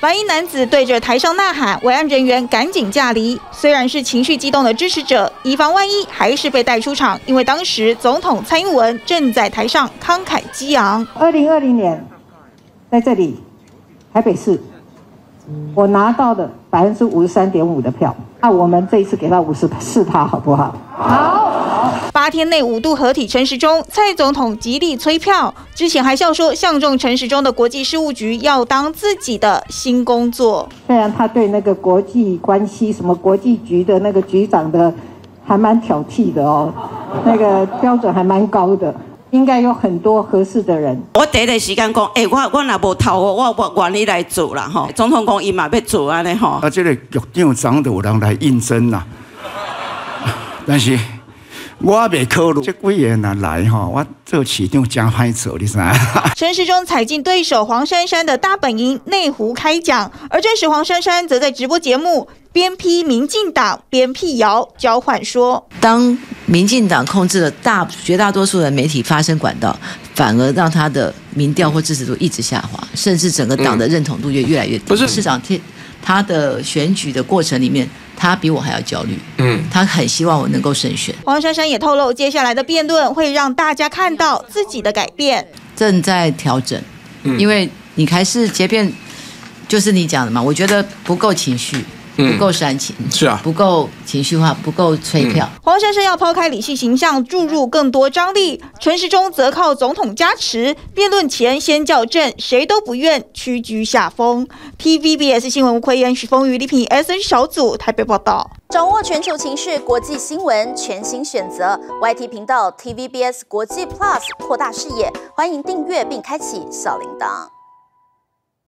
白衣男子对着台上呐喊，维安人员赶紧驾离。虽然是情绪激动的支持者，以防万一，还是被带出场，因为当时总统蔡英文正在台上慷慨激昂。二零二零年，在这里，台北市，我拿到的百分之五十三点五的票，那我们这一次给他五十四趴，好不好？好。天内五度合体陈时中，蔡总统极力催票。之前还笑说，相中陈时中的国际事务局要当自己的新工作。虽然他对那个国际关系、什么国际局的那个局长的，还蛮挑剔的哦，那个标准还蛮高的，应该有很多合适的人。我第一时间讲，哎，我我若无投我我愿意来做啦吼。总统讲伊嘛要做安尼吼。啊，这个局长长的有人来应征啦，但是。我未考虑这几个人来哈，我做市长真歹做，你知道？陈时中踩进对手黄珊珊的大本营内湖开讲，而这时黄珊珊则在直播节目边批民进党边辟谣，交换说：当民进党控制了大绝大多数的媒体发声管道，反而让他的民调或支持度一直下滑，甚至整个党的认同度也越来越低。不是市长贴。他的选举的过程里面，他比我还要焦虑。嗯，他很希望我能够胜选。黄珊珊也透露，接下来的辩论会让大家看到自己的改变，正在调整。嗯，因为你还是结辩，就是你讲的嘛，我觉得不够情绪。不够煽情，是啊，不够情绪化，不够催票。黄珊珊要抛开理性形象，注入更多张力。陈时中则靠总统加持，辩论前先校正，谁都不愿屈居下风。TVBS 新闻吴延许峰于礼品 SN 小组台北报道。掌握全球情势、国际新闻，全新选择 YT 频道 TVBS 国际 Plus，扩大视野。欢迎订阅并开启小铃铛。